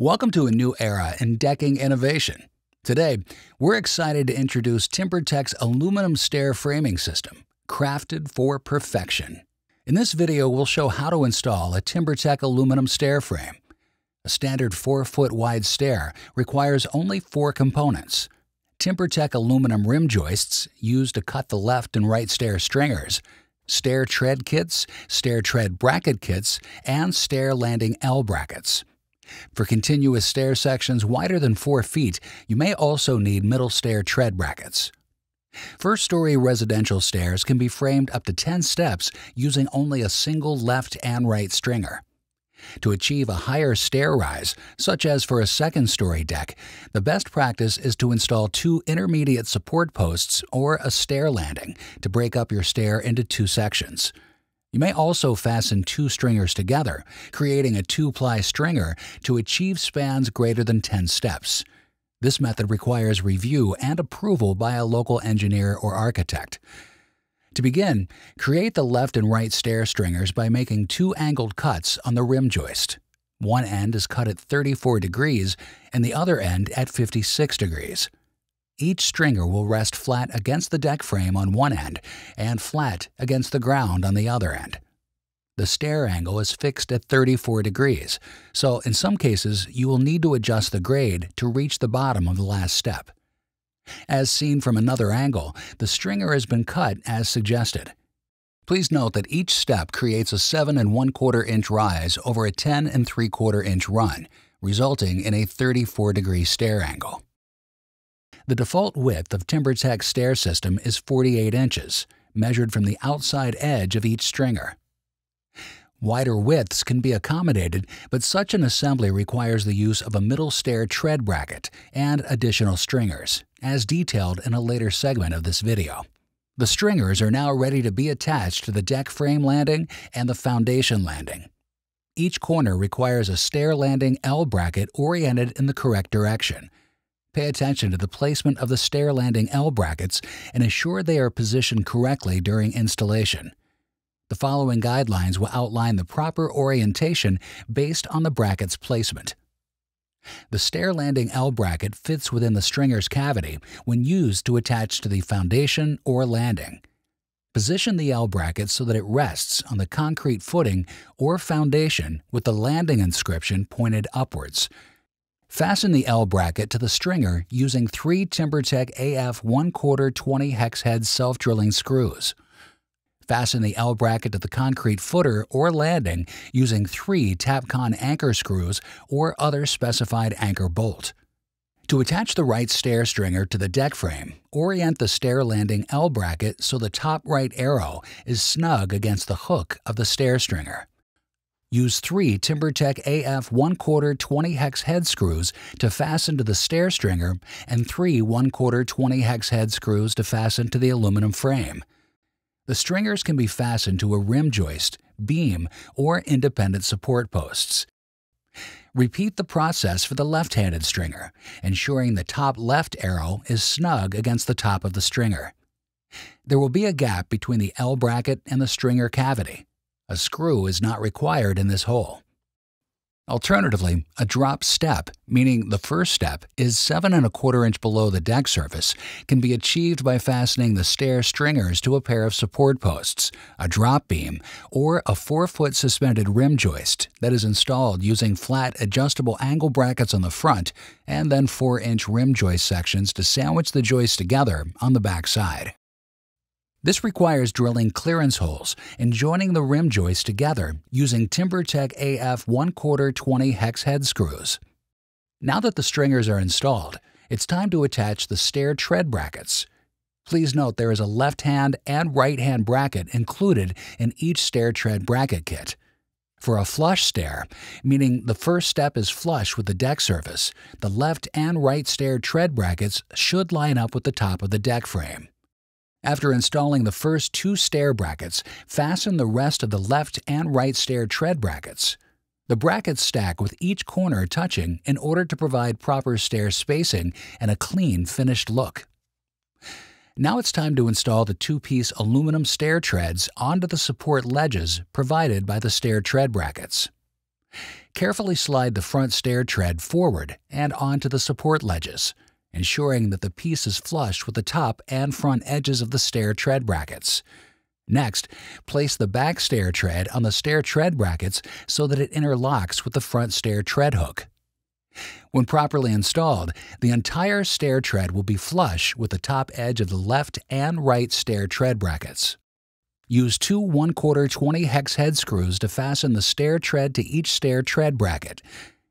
Welcome to a new era in decking innovation. Today, we're excited to introduce TimberTech's aluminum stair framing system, crafted for perfection. In this video, we'll show how to install a TimberTech aluminum stair frame. A standard 4-foot wide stair requires only four components. TimberTech aluminum rim joists used to cut the left and right stair stringers, stair tread kits, stair tread bracket kits, and stair landing L brackets. For continuous stair sections wider than 4 feet, you may also need middle stair tread brackets. First story residential stairs can be framed up to 10 steps using only a single left and right stringer. To achieve a higher stair rise, such as for a second story deck, the best practice is to install two intermediate support posts or a stair landing to break up your stair into two sections. You may also fasten two stringers together, creating a two-ply stringer to achieve spans greater than 10 steps. This method requires review and approval by a local engineer or architect. To begin, create the left and right stair stringers by making two angled cuts on the rim joist. One end is cut at 34 degrees and the other end at 56 degrees. Each stringer will rest flat against the deck frame on one end and flat against the ground on the other end. The stair angle is fixed at 34 degrees, so in some cases you will need to adjust the grade to reach the bottom of the last step. As seen from another angle, the stringer has been cut as suggested. Please note that each step creates a 7 and 1 quarter inch rise over a 10 and 3 quarter inch run, resulting in a 34 degree stair angle. The default width of TimberTech's stair system is 48 inches, measured from the outside edge of each stringer. Wider widths can be accommodated, but such an assembly requires the use of a middle stair tread bracket and additional stringers, as detailed in a later segment of this video. The stringers are now ready to be attached to the deck frame landing and the foundation landing. Each corner requires a stair landing L bracket oriented in the correct direction, Pay attention to the placement of the stair landing L brackets and ensure they are positioned correctly during installation. The following guidelines will outline the proper orientation based on the bracket's placement. The stair landing L bracket fits within the stringer's cavity when used to attach to the foundation or landing. Position the L bracket so that it rests on the concrete footing or foundation with the landing inscription pointed upwards. Fasten the L bracket to the stringer using three TimberTech AF 1 quarter 20 hex head self-drilling screws. Fasten the L bracket to the concrete footer or landing using three Tapcon anchor screws or other specified anchor bolt. To attach the right stair stringer to the deck frame, orient the stair landing L bracket so the top right arrow is snug against the hook of the stair stringer. Use three TimberTech AF 1 quarter 20 hex head screws to fasten to the stair stringer and three 1 quarter 20 hex head screws to fasten to the aluminum frame. The stringers can be fastened to a rim joist, beam, or independent support posts. Repeat the process for the left-handed stringer, ensuring the top left arrow is snug against the top of the stringer. There will be a gap between the L bracket and the stringer cavity. A screw is not required in this hole. Alternatively, a drop step, meaning the first step is 7 and a quarter inch below the deck surface, can be achieved by fastening the stair stringers to a pair of support posts, a drop beam, or a 4-foot suspended rim joist that is installed using flat adjustable angle brackets on the front and then 4-inch rim joist sections to sandwich the joists together on the back side. This requires drilling clearance holes and joining the rim joists together using TimberTech AF 1 quarter 20 hex head screws. Now that the stringers are installed, it's time to attach the stair tread brackets. Please note there is a left-hand and right-hand bracket included in each stair tread bracket kit. For a flush stair, meaning the first step is flush with the deck surface, the left and right stair tread brackets should line up with the top of the deck frame. After installing the first two stair brackets, fasten the rest of the left and right stair tread brackets. The brackets stack with each corner touching in order to provide proper stair spacing and a clean finished look. Now it's time to install the two-piece aluminum stair treads onto the support ledges provided by the stair tread brackets. Carefully slide the front stair tread forward and onto the support ledges, ensuring that the piece is flush with the top and front edges of the stair tread brackets. Next, place the back stair tread on the stair tread brackets so that it interlocks with the front stair tread hook. When properly installed, the entire stair tread will be flush with the top edge of the left and right stair tread brackets. Use two 1 quarter 20 hex head screws to fasten the stair tread to each stair tread bracket.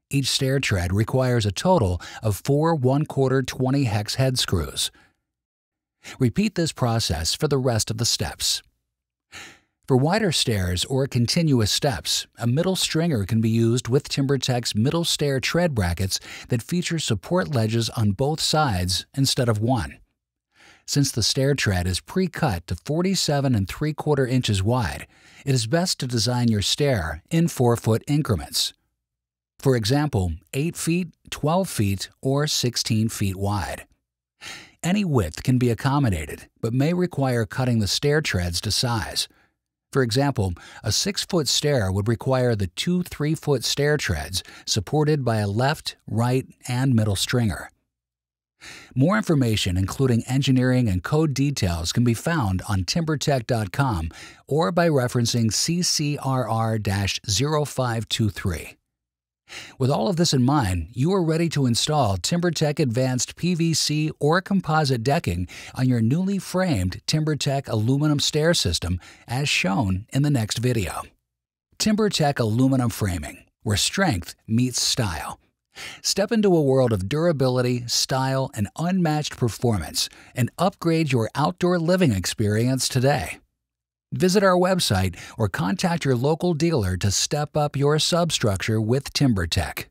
Each stair tread requires a total of four 1 quarter 20 hex head screws. Repeat this process for the rest of the steps. For wider stairs or continuous steps, a middle stringer can be used with TimberTech's middle stair tread brackets that feature support ledges on both sides instead of one. Since the stair tread is pre-cut to 47 and 3 quarter inches wide, it is best to design your stair in 4-foot increments. For example, 8 feet, 12 feet, or 16 feet wide. Any width can be accommodated, but may require cutting the stair treads to size. For example, a 6 foot stair would require the two 3 foot stair treads supported by a left, right, and middle stringer. More information, including engineering and code details, can be found on timbertech.com or by referencing CCRR 0523. With all of this in mind, you are ready to install TimberTech Advanced PVC or composite decking on your newly framed TimberTech aluminum stair system as shown in the next video. TimberTech aluminum framing, where strength meets style. Step into a world of durability, style, and unmatched performance and upgrade your outdoor living experience today. Visit our website or contact your local dealer to step up your substructure with TimberTech.